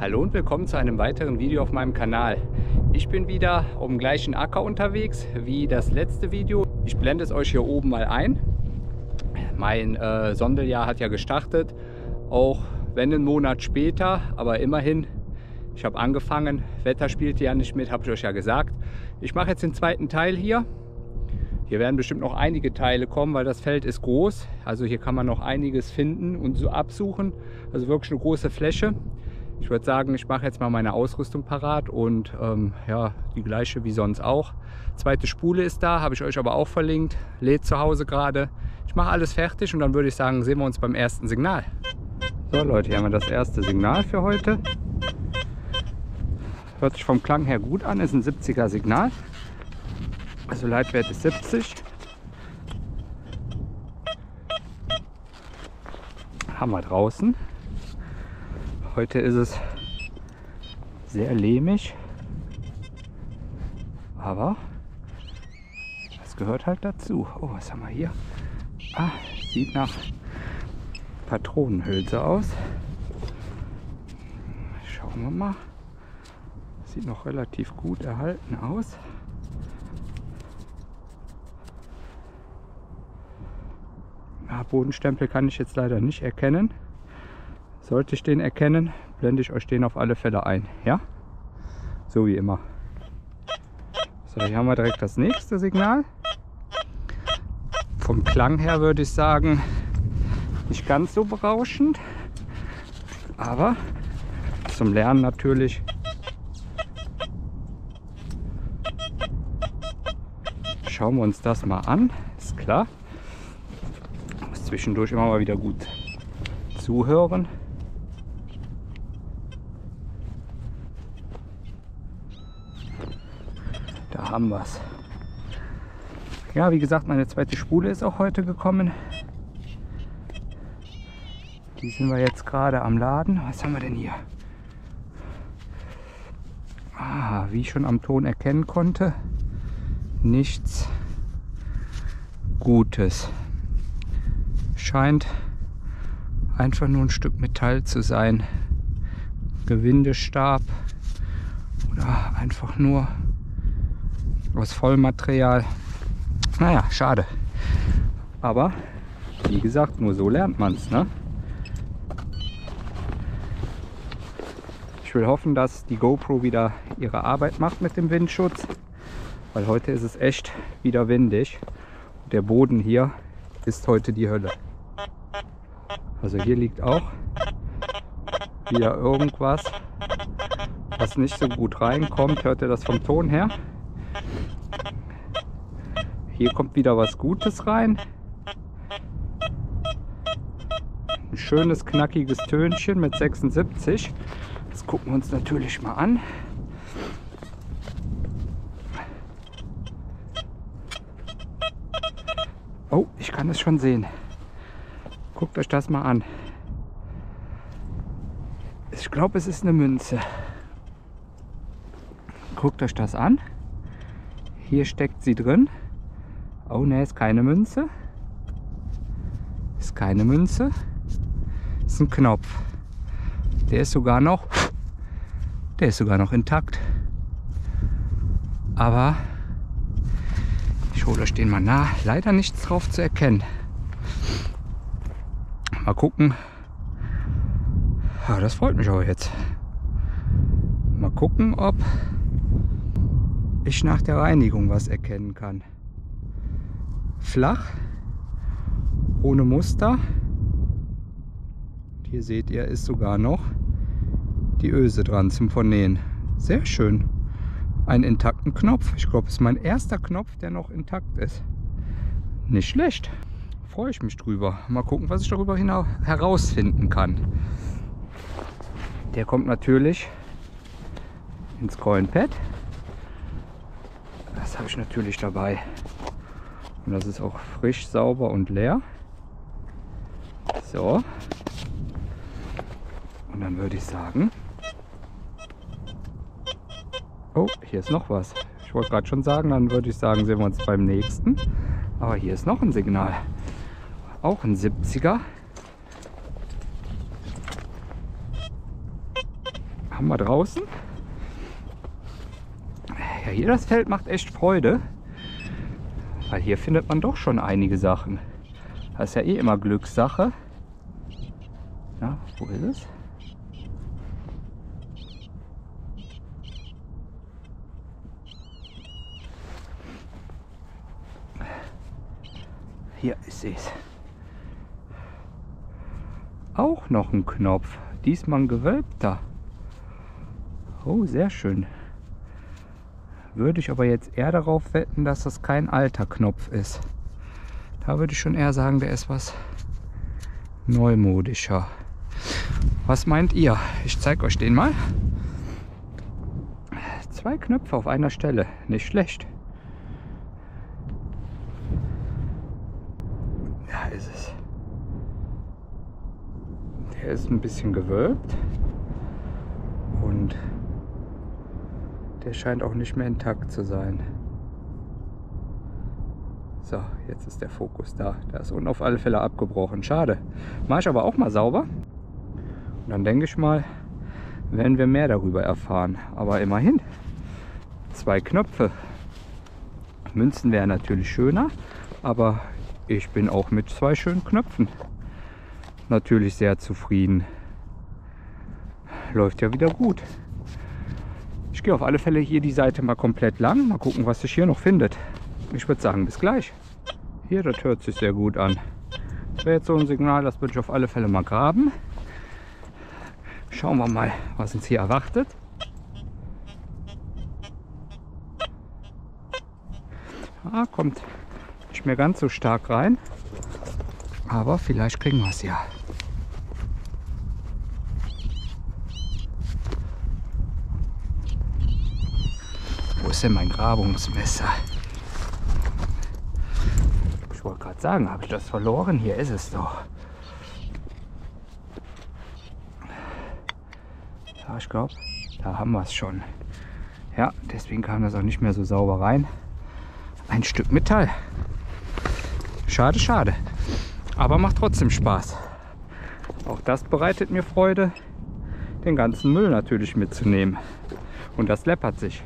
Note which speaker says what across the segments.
Speaker 1: Hallo und willkommen zu einem weiteren Video auf meinem Kanal. Ich bin wieder auf dem gleichen Acker unterwegs wie das letzte Video. Ich blende es euch hier oben mal ein. Mein äh, Sondeljahr hat ja gestartet, auch wenn einen Monat später, aber immerhin. Ich habe angefangen, Wetter spielte ja nicht mit, habe ich euch ja gesagt. Ich mache jetzt den zweiten Teil hier. Hier werden bestimmt noch einige Teile kommen, weil das Feld ist groß. Also hier kann man noch einiges finden und so absuchen. Also wirklich eine große Fläche. Ich würde sagen, ich mache jetzt mal meine Ausrüstung parat und ähm, ja, die gleiche wie sonst auch. Zweite Spule ist da, habe ich euch aber auch verlinkt. Lädt zu Hause gerade. Ich mache alles fertig und dann würde ich sagen, sehen wir uns beim ersten Signal. So Leute, hier haben wir das erste Signal für heute. Hört sich vom Klang her gut an, ist ein 70er Signal. Also Leitwert ist 70. Haben wir draußen. Heute ist es sehr lehmig, aber das gehört halt dazu. Oh, was haben wir hier? Ah, sieht nach Patronenhülse aus. Schauen wir mal. Sieht noch relativ gut erhalten aus. Ja, Bodenstempel kann ich jetzt leider nicht erkennen. Sollte ich den erkennen, blende ich euch den auf alle Fälle ein. Ja? So wie immer. So, hier haben wir direkt das nächste Signal. Vom Klang her würde ich sagen, nicht ganz so berauschend. Aber zum Lernen natürlich. Schauen wir uns das mal an. Ist klar. Muss zwischendurch immer mal wieder gut zuhören. Haben wir es. Ja, wie gesagt, meine zweite Spule ist auch heute gekommen. Die sind wir jetzt gerade am Laden. Was haben wir denn hier? Ah, wie ich schon am Ton erkennen konnte, nichts Gutes. Scheint einfach nur ein Stück Metall zu sein. Gewindestab oder einfach nur aus Vollmaterial. Naja, schade. Aber wie gesagt, nur so lernt man es. Ne? Ich will hoffen, dass die GoPro wieder ihre Arbeit macht mit dem Windschutz. Weil heute ist es echt wieder windig. Der Boden hier ist heute die Hölle. Also hier liegt auch wieder irgendwas, was nicht so gut reinkommt. Hört ihr das vom Ton her? Hier kommt wieder was Gutes rein. Ein schönes knackiges Tönchen mit 76. Das gucken wir uns natürlich mal an. Oh, ich kann es schon sehen. Guckt euch das mal an. Ich glaube, es ist eine Münze. Guckt euch das an. Hier steckt sie drin. Oh ne, ist keine Münze. Ist keine Münze. Ist ein Knopf. Der ist sogar noch, der ist sogar noch intakt. Aber ich hole euch den mal nah. Leider nichts drauf zu erkennen. Mal gucken. Ja, das freut mich aber jetzt. Mal gucken, ob ich nach der Reinigung was erkennen kann flach, ohne Muster. Hier seht ihr, ist sogar noch die Öse dran zum Vernähen. Sehr schön. Einen intakten Knopf. Ich glaube, es ist mein erster Knopf, der noch intakt ist. Nicht schlecht. Freue ich mich drüber. Mal gucken, was ich darüber hinaus herausfinden kann. Der kommt natürlich ins Coinpad. Das habe ich natürlich dabei. Und das ist auch frisch, sauber und leer. So. Und dann würde ich sagen... Oh, hier ist noch was. Ich wollte gerade schon sagen, dann würde ich sagen, sehen wir uns beim nächsten. Aber hier ist noch ein Signal. Auch ein 70er. haben wir draußen. Ja, hier das Feld macht echt Freude. Weil hier findet man doch schon einige Sachen. Das ist ja eh immer Glückssache. Ja, wo ist es? Hier ist es. Auch noch ein Knopf. Diesmal ein gewölbter. Oh, sehr schön. Würde ich aber jetzt eher darauf wetten, dass das kein alter Knopf ist. Da würde ich schon eher sagen, der ist was neumodischer. Was meint ihr? Ich zeige euch den mal. Zwei Knöpfe auf einer Stelle. Nicht schlecht. Er ist ein bisschen gewölbt und der scheint auch nicht mehr intakt zu sein. So, jetzt ist der Fokus da. Der ist unten auf alle Fälle abgebrochen. Schade. Mache ich aber auch mal sauber. Und dann denke ich mal, werden wir mehr darüber erfahren. Aber immerhin, zwei Knöpfe. Münzen wären natürlich schöner, aber ich bin auch mit zwei schönen Knöpfen natürlich sehr zufrieden. Läuft ja wieder gut. Ich gehe auf alle Fälle hier die Seite mal komplett lang. Mal gucken, was sich hier noch findet. Ich würde sagen, bis gleich. Hier, das hört sich sehr gut an. Das wäre jetzt so ein Signal, das würde ich auf alle Fälle mal graben. Schauen wir mal, was uns hier erwartet. Ah, kommt nicht mehr ganz so stark rein. Aber vielleicht kriegen wir es ja. Ist denn mein Grabungsmesser? Ich wollte gerade sagen, habe ich das verloren? Hier ist es doch. Ja, ich glaube, da haben wir es schon. Ja, deswegen kam das auch nicht mehr so sauber rein. Ein Stück Metall. Schade, schade. Aber macht trotzdem Spaß. Auch das bereitet mir Freude, den ganzen Müll natürlich mitzunehmen. Und das läppert sich.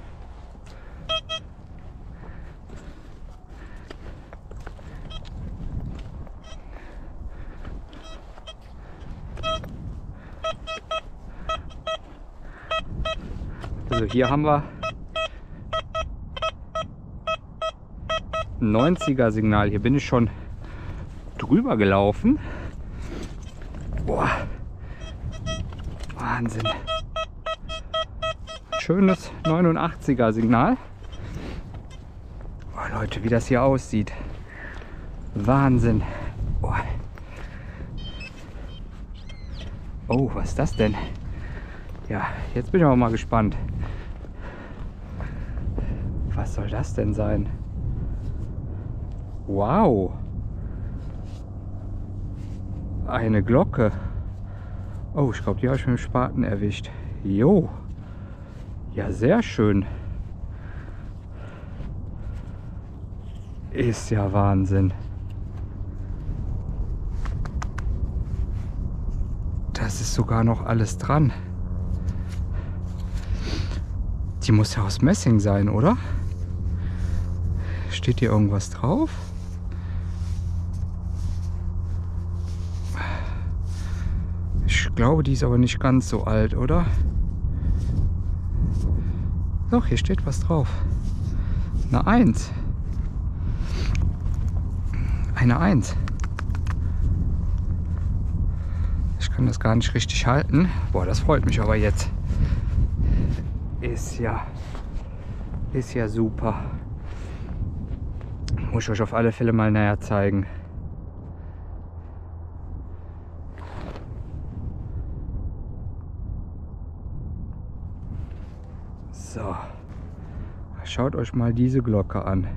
Speaker 1: Also hier haben wir ein 90er Signal. Hier bin ich schon drüber gelaufen. Boah. Wahnsinn. Schönes 89er Signal. Oh, Leute, wie das hier aussieht. Wahnsinn. Boah. Oh, was ist das denn? Ja, jetzt bin ich aber mal gespannt. Was soll das denn sein? Wow. Eine Glocke. Oh, ich glaube, die habe ich mit dem Spaten erwischt. Jo. Ja, sehr schön. Ist ja Wahnsinn. Das ist sogar noch alles dran. Die muss ja aus Messing sein, oder? Steht hier irgendwas drauf? Ich glaube, die ist aber nicht ganz so alt, oder? Doch, hier steht was drauf. Eine 1. Eine 1. Ich kann das gar nicht richtig halten. Boah, das freut mich aber jetzt. Ist ja, ist ja super. Muss ich euch auf alle Fälle mal näher zeigen. So, schaut euch mal diese Glocke an.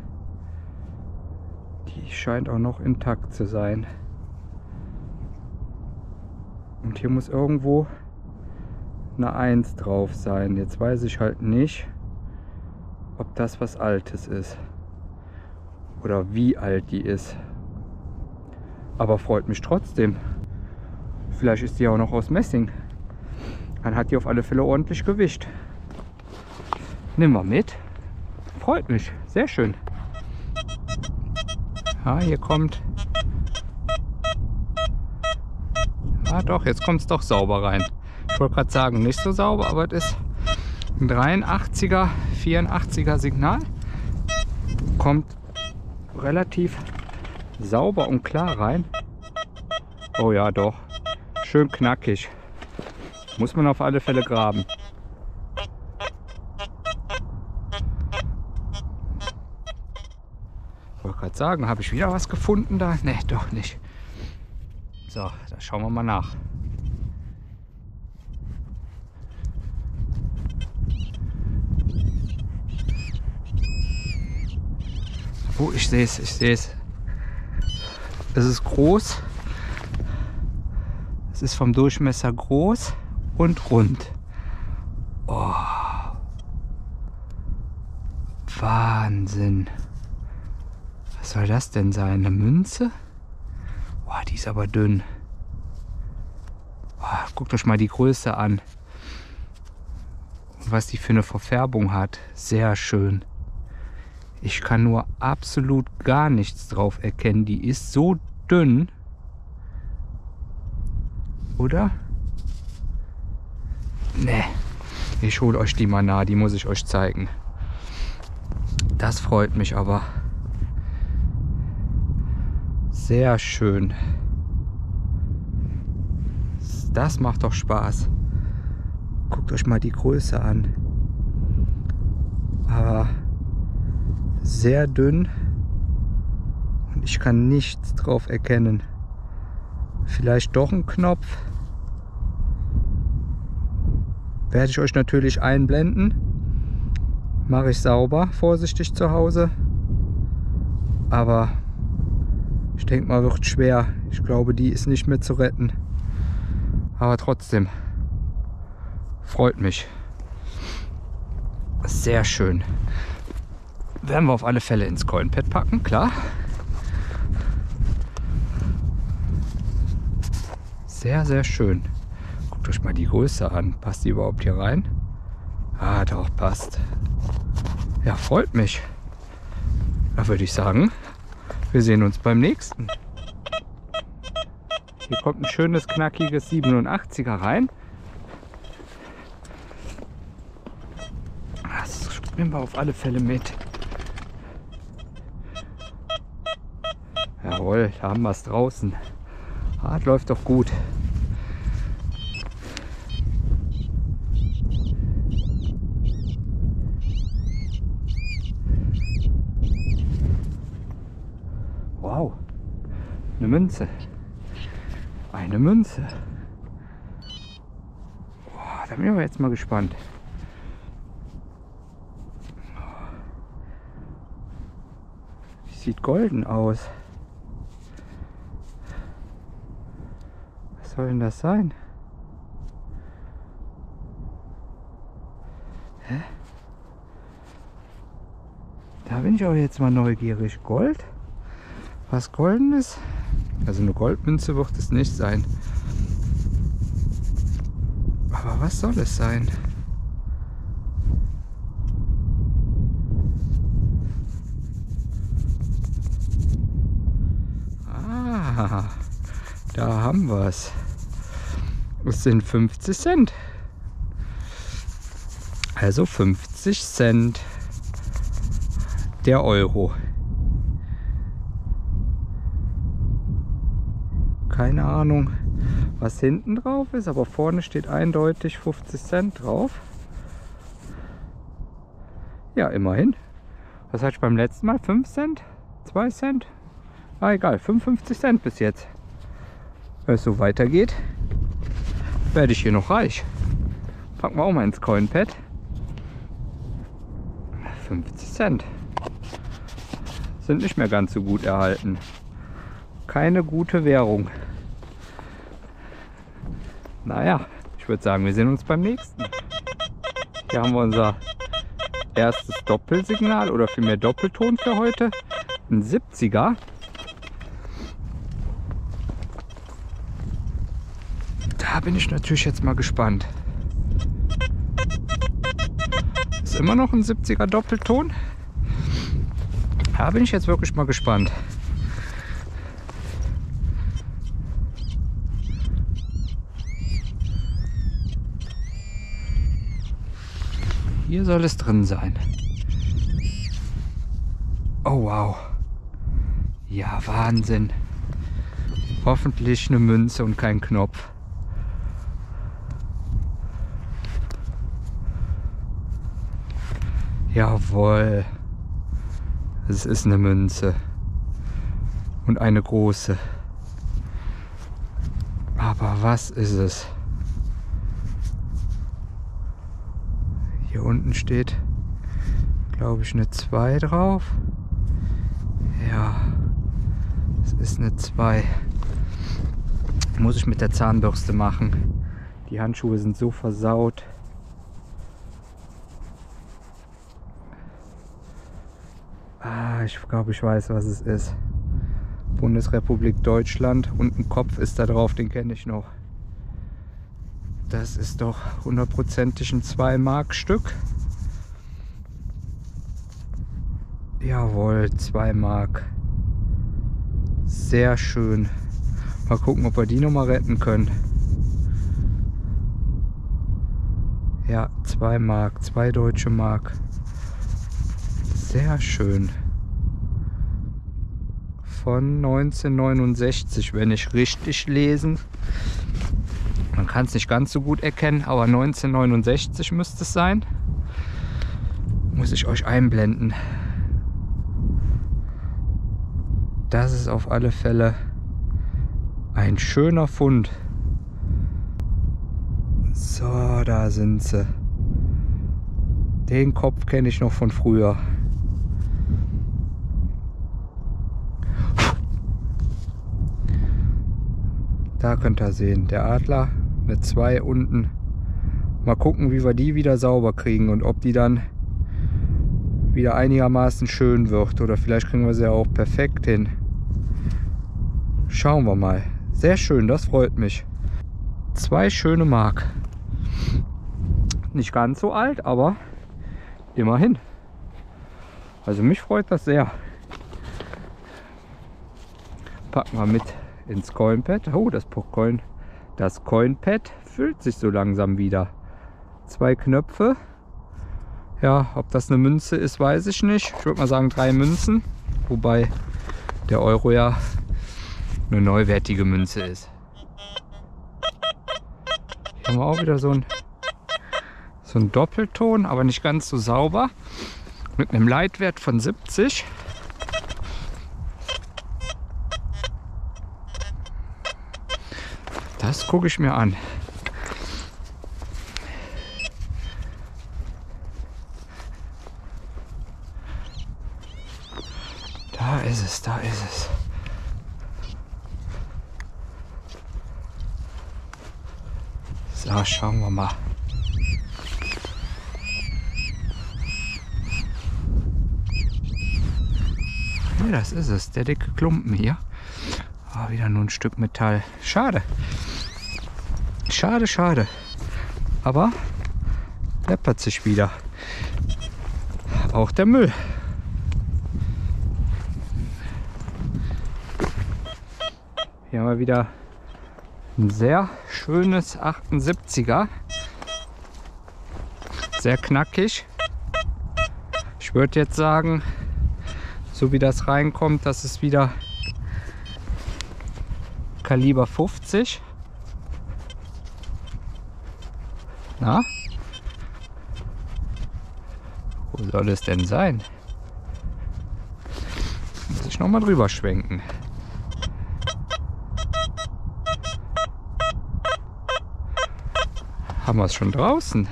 Speaker 1: Die scheint auch noch intakt zu sein. Und hier muss irgendwo eine 1 drauf sein. Jetzt weiß ich halt nicht, ob das was Altes ist oder wie alt die ist. Aber freut mich trotzdem. Vielleicht ist die auch noch aus Messing. Dann hat die auf alle Fälle ordentlich Gewicht. Nehmen wir mit. Freut mich. Sehr schön. Ja, hier kommt... Ah doch, jetzt kommt es doch sauber rein. Ich wollte gerade sagen, nicht so sauber, aber es ist ein 83er, 84er Signal. Kommt relativ sauber und klar rein. Oh ja, doch. Schön knackig. Muss man auf alle Fälle graben. Wollte gerade sagen, habe ich wieder was gefunden da? Ne, doch nicht. So, da schauen wir mal nach. Oh, ich sehe es, ich sehe es. Es ist groß. Es ist vom Durchmesser groß und rund. Oh. Wahnsinn. Was soll das denn sein? Eine Münze? Boah, die ist aber dünn. Boah, guckt euch mal die Größe an. Und was die für eine Verfärbung hat. Sehr schön. Ich kann nur absolut gar nichts drauf erkennen. Die ist so dünn. Oder? Ne. Ich hole euch die mal nah. Die muss ich euch zeigen. Das freut mich aber. Sehr schön. Das macht doch Spaß. Guckt euch mal die Größe an. Aber sehr dünn und ich kann nichts drauf erkennen. Vielleicht doch ein Knopf. Werde ich euch natürlich einblenden. Mache ich sauber, vorsichtig zu Hause. Aber ich denke mal, wird schwer. Ich glaube, die ist nicht mehr zu retten. Aber trotzdem, freut mich. Sehr schön werden wir auf alle Fälle ins Coinpad packen, klar. Sehr, sehr schön. Guckt euch mal die Größe an. Passt die überhaupt hier rein? Ah, doch, passt. Ja, freut mich. Da würde ich sagen, wir sehen uns beim nächsten. Hier kommt ein schönes, knackiges 87er rein. Das nehmen wir auf alle Fälle mit. Jawohl, da haben wir es draußen. Ah, läuft doch gut. Wow, eine Münze. Eine Münze. Boah, da bin ich aber jetzt mal gespannt. sieht golden aus. Soll denn das sein? Hä? Da bin ich auch jetzt mal neugierig. Gold? Was goldenes? Also eine Goldmünze wird es nicht sein. Aber was soll es sein? Ah, da haben wir es. Sind 50 Cent. Also 50 Cent der Euro. Keine Ahnung, was hinten drauf ist, aber vorne steht eindeutig 50 Cent drauf. Ja, immerhin. Was hatte ich beim letzten Mal? 5 Cent? 2 Cent? Ah, egal, 55 Cent bis jetzt. Wenn es so weitergeht, werde ich hier noch reich. Packen wir auch mal ins Coinpad. 50 Cent. Sind nicht mehr ganz so gut erhalten. Keine gute Währung. Naja, ich würde sagen, wir sehen uns beim nächsten. Hier haben wir unser erstes Doppelsignal oder vielmehr Doppelton für heute. Ein 70er. Bin ich natürlich jetzt mal gespannt. immer noch ein 70er Doppelton. Da bin ich jetzt wirklich mal gespannt. Hier soll es drin sein. Oh wow. Ja, Wahnsinn. Hoffentlich eine Münze und kein Knopf. Jawohl. Es ist eine Münze. Und eine große. Aber was ist es? Hier unten steht, glaube ich, eine 2 drauf. Ja, es ist eine 2. Muss ich mit der Zahnbürste machen. Die Handschuhe sind so versaut. Ah, ich glaube, ich weiß, was es ist. Bundesrepublik Deutschland und ein Kopf ist da drauf, den kenne ich noch. Das ist doch hundertprozentig ein 2 Mark Stück. Jawohl, 2 Mark. Sehr schön. Mal gucken, ob wir die noch mal retten können. Ja, 2 Mark, 2 deutsche Mark. Sehr schön. Von 1969, wenn ich richtig lesen man kann es nicht ganz so gut erkennen, aber 1969 müsste es sein. Muss ich euch einblenden. Das ist auf alle Fälle ein schöner Fund. So, da sind sie. Den Kopf kenne ich noch von früher. Da könnt ihr sehen, der Adler eine 2 unten. Mal gucken, wie wir die wieder sauber kriegen und ob die dann wieder einigermaßen schön wird. Oder vielleicht kriegen wir sie auch perfekt hin. Schauen wir mal. Sehr schön, das freut mich. Zwei schöne Mark. Nicht ganz so alt, aber immerhin. Also mich freut das sehr. Packen wir mit ins Coinpad. Oh, das Coin das Coinpad füllt sich so langsam wieder. Zwei Knöpfe. Ja, ob das eine Münze ist, weiß ich nicht. Ich würde mal sagen drei Münzen. Wobei der Euro ja eine neuwertige Münze ist. Hier haben wir auch wieder so ein, so ein Doppelton, aber nicht ganz so sauber. Mit einem Leitwert von 70. Das gucke ich mir an. Da ist es, da ist es. So, schauen wir mal. Das ist es, der dicke Klumpen hier. Ah, wieder nur ein Stück Metall. Schade. Schade, schade. Aber läppert sich wieder. Auch der Müll. Hier haben wir wieder ein sehr schönes 78er. Sehr knackig. Ich würde jetzt sagen, so wie das reinkommt, das ist wieder Kaliber 50. Na? Wo soll es denn sein? Muss ich noch mal drüber schwenken. Haben wir es schon draußen?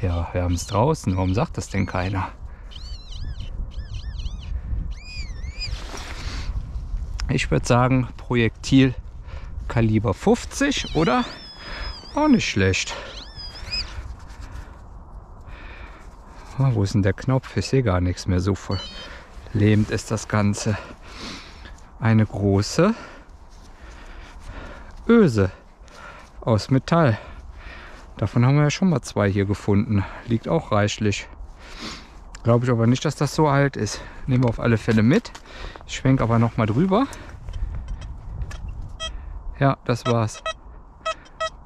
Speaker 1: Ja, wir haben es draußen. Warum sagt das denn keiner? Ich würde sagen, Projektil Kaliber 50 oder auch nicht schlecht. Oh, wo ist denn der Knopf? Ich sehe gar nichts mehr. So voll lähmend ist das Ganze. Eine große Öse. aus Metall. Davon haben wir ja schon mal zwei hier gefunden. Liegt auch reichlich. Glaube ich aber nicht, dass das so alt ist. Nehmen wir auf alle Fälle mit. Ich schwenke aber noch mal drüber. Ja, das war's.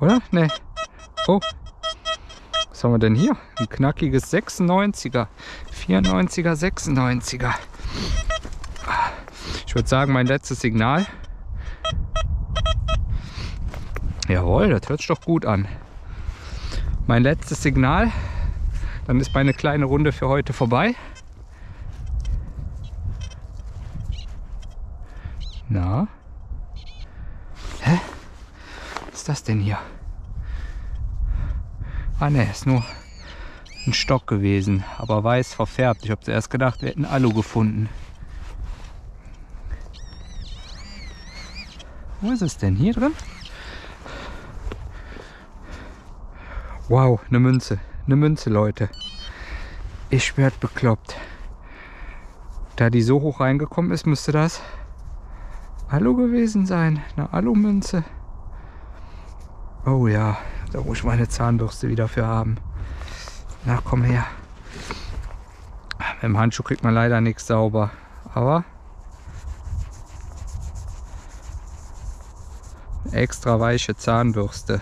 Speaker 1: Oder? Ne. Oh. Was haben wir denn hier? Ein knackiges 96er. 94er, 96er. Ich würde sagen, mein letztes Signal. Jawohl, das hört sich doch gut an. Mein letztes Signal. Dann ist meine kleine Runde für heute vorbei. Na? Hä? Was ist das denn hier? Ah ne, ist nur ein Stock gewesen, aber weiß verfärbt. Ich habe zuerst gedacht, wir hätten Alu gefunden. Wo ist es denn? Hier drin? Wow, eine Münze. Eine Münze, Leute. Ich werde bekloppt. Da die so hoch reingekommen ist, müsste das Alu gewesen sein. Eine Alu-Münze. Oh ja, da muss ich meine Zahnbürste wieder für haben. Na, komm her. Mit dem Handschuh kriegt man leider nichts sauber. Aber extra weiche Zahnbürste.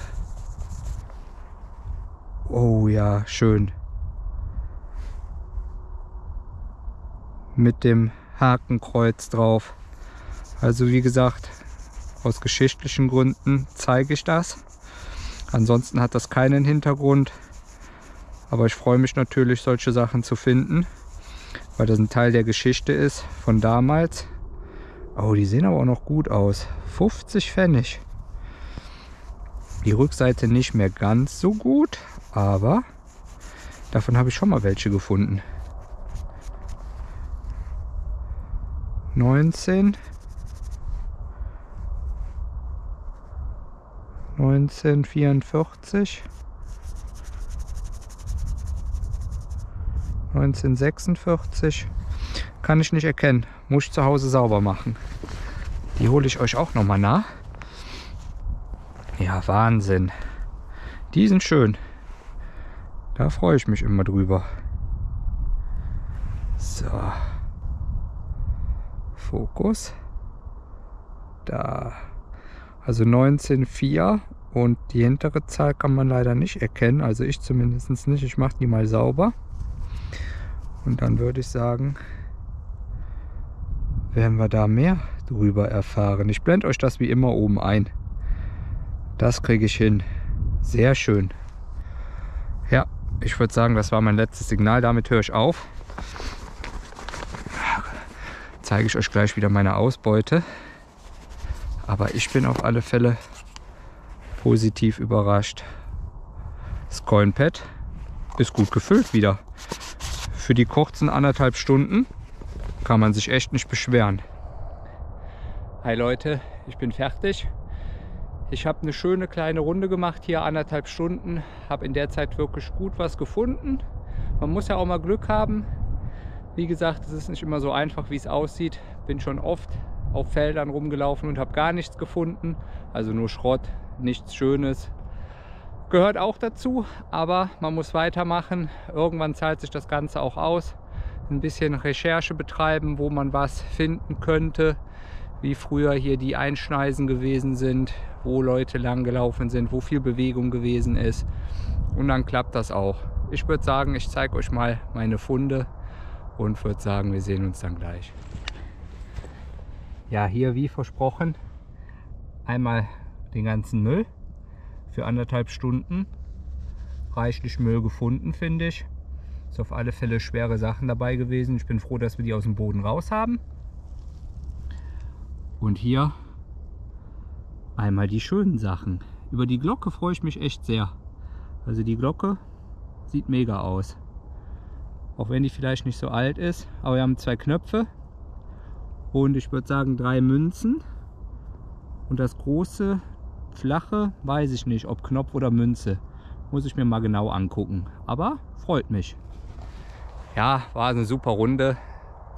Speaker 1: Oh ja, schön. Mit dem Hakenkreuz drauf. Also wie gesagt, aus geschichtlichen Gründen zeige ich das. Ansonsten hat das keinen Hintergrund. Aber ich freue mich natürlich, solche Sachen zu finden, weil das ein Teil der Geschichte ist von damals. Oh, die sehen aber auch noch gut aus. 50 Pfennig. Die Rückseite nicht mehr ganz so gut, aber davon habe ich schon mal welche gefunden. 19 1944 1946 kann ich nicht erkennen. Muss ich zu Hause sauber machen. Die hole ich euch auch noch mal nach. Ja, Wahnsinn. Die sind schön. Da freue ich mich immer drüber. So. Fokus. Da. Also 19,4 und die hintere Zahl kann man leider nicht erkennen. Also ich zumindest nicht. Ich mache die mal sauber. Und dann würde ich sagen, werden wir da mehr drüber erfahren. Ich blende euch das wie immer oben ein. Das kriege ich hin. Sehr schön. Ich würde sagen, das war mein letztes Signal. Damit höre ich auf. Zeige ich euch gleich wieder meine Ausbeute. Aber ich bin auf alle Fälle positiv überrascht. Das Coinpad ist gut gefüllt wieder. Für die kurzen anderthalb Stunden kann man sich echt nicht beschweren. Hi Leute, ich bin fertig. Ich habe eine schöne kleine Runde gemacht hier, anderthalb Stunden. Habe in der Zeit wirklich gut was gefunden. Man muss ja auch mal Glück haben. Wie gesagt, es ist nicht immer so einfach, wie es aussieht. Bin schon oft auf Feldern rumgelaufen und habe gar nichts gefunden. Also nur Schrott, nichts Schönes. Gehört auch dazu, aber man muss weitermachen. Irgendwann zahlt sich das Ganze auch aus. Ein bisschen Recherche betreiben, wo man was finden könnte wie früher hier die Einschneisen gewesen sind, wo Leute lang gelaufen sind, wo viel Bewegung gewesen ist. Und dann klappt das auch. Ich würde sagen, ich zeige euch mal meine Funde und würde sagen, wir sehen uns dann gleich. Ja, hier wie versprochen, einmal den ganzen Müll für anderthalb Stunden. Reichlich Müll gefunden, finde ich. Ist auf alle Fälle schwere Sachen dabei gewesen. Ich bin froh, dass wir die aus dem Boden raus haben. Und hier einmal die schönen Sachen. Über die Glocke freue ich mich echt sehr. Also die Glocke sieht mega aus. Auch wenn die vielleicht nicht so alt ist. Aber wir haben zwei Knöpfe. Und ich würde sagen drei Münzen. Und das große, flache, weiß ich nicht, ob Knopf oder Münze. Muss ich mir mal genau angucken. Aber freut mich. Ja, war eine super Runde.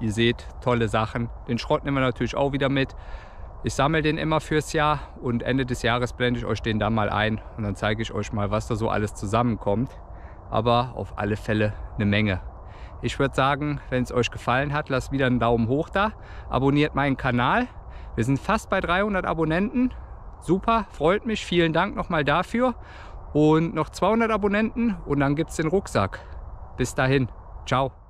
Speaker 1: Ihr seht, tolle Sachen. Den Schrott nehmen wir natürlich auch wieder mit. Ich sammle den immer fürs Jahr und Ende des Jahres blende ich euch den dann mal ein und dann zeige ich euch mal, was da so alles zusammenkommt. Aber auf alle Fälle eine Menge. Ich würde sagen, wenn es euch gefallen hat, lasst wieder einen Daumen hoch da. Abonniert meinen Kanal. Wir sind fast bei 300 Abonnenten. Super, freut mich. Vielen Dank nochmal dafür. Und noch 200 Abonnenten und dann gibt es den Rucksack. Bis dahin. Ciao.